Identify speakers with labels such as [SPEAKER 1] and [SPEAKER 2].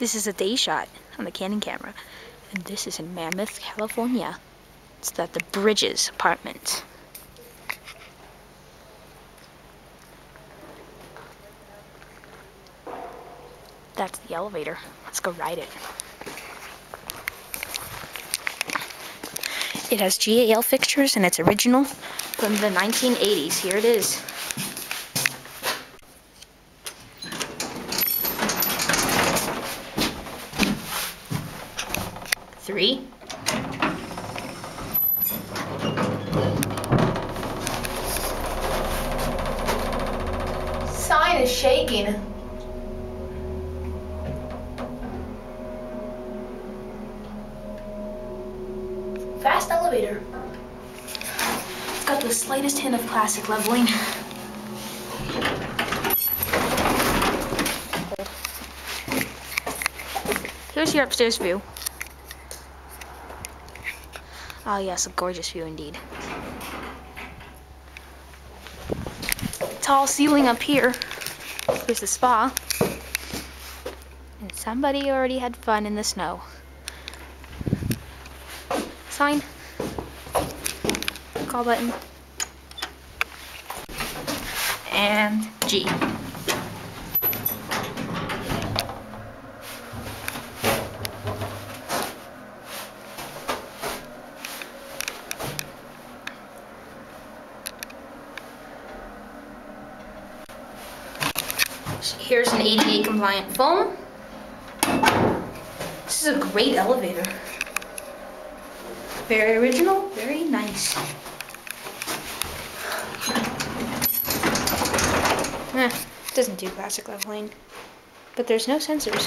[SPEAKER 1] This is a day shot on the Canon camera. And this is in Mammoth, California. It's at the Bridges apartment. That's the elevator. Let's go ride it. It has GAL fixtures and it's original from the 1980s. Here it is. Three.
[SPEAKER 2] Sign is shaking. Fast elevator.
[SPEAKER 1] It's got the slightest hint of classic leveling. Here's your upstairs view. Ah, yes, a gorgeous view indeed. Tall ceiling up here. Here's the spa. And somebody already had fun in the snow. Sign. Call button. And G. Here's an ADA compliant foam. This is a great elevator. Very original, very nice. Eh, doesn't do classic leveling, but there's no sensors.